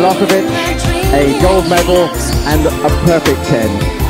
Popovich, a gold medal, and a perfect 10.